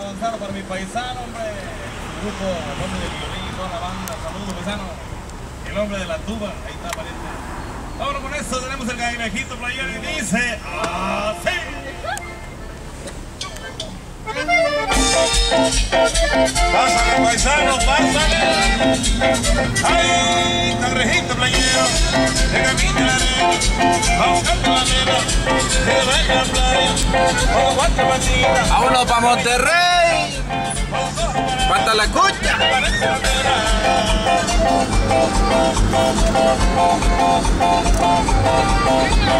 avanzado para mi paisano, hombre. El grupo, el hombre del violín y toda la banda. Saludos, paisano. El hombre de la tuba, ahí está, pariente. Vámonos con esto, tenemos el gallejito player y dice así. Pásale, paisano, pásale. Ay, cangrejito playero, de camino a la arena, va buscando la nena, se va a la playa, con guante bandida. Vámonos para Monterrey. Falta la cucha. Ay,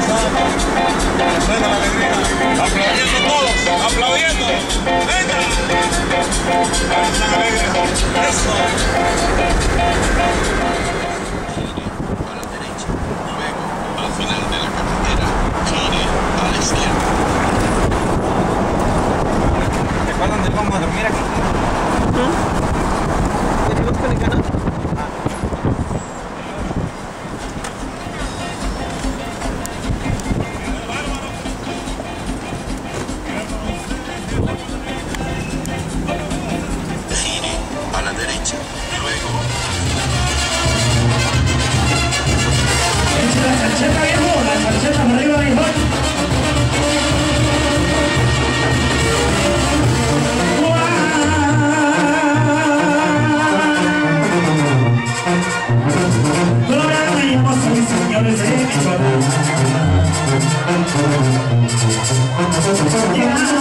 A ver, paisano, suena la alegría. Aplaudiendo todos, aplaudiendo. Venga. Están alegres. Eso. Yeah.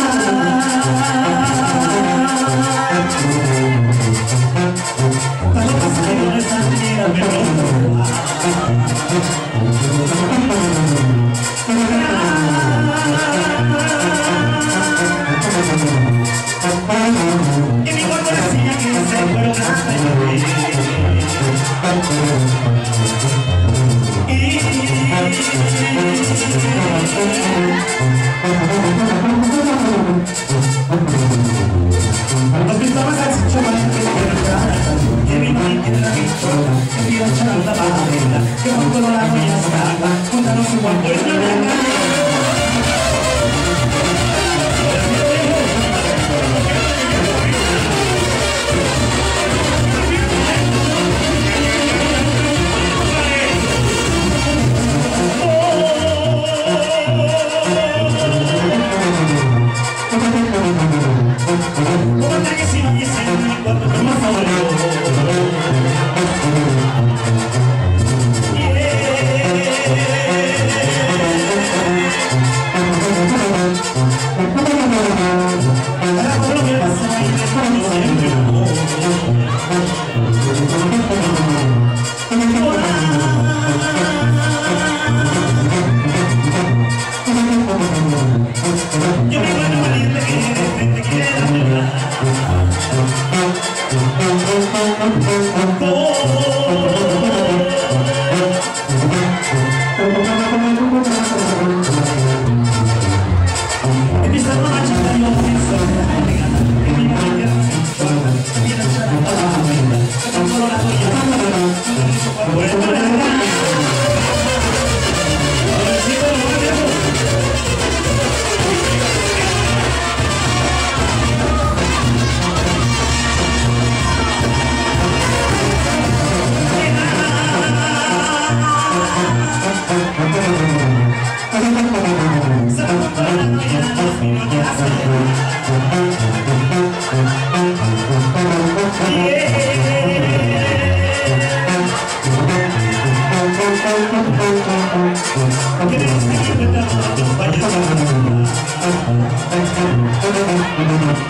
piccola, io c'è una bella, che con la mia stava, quando non si vuole Thank you.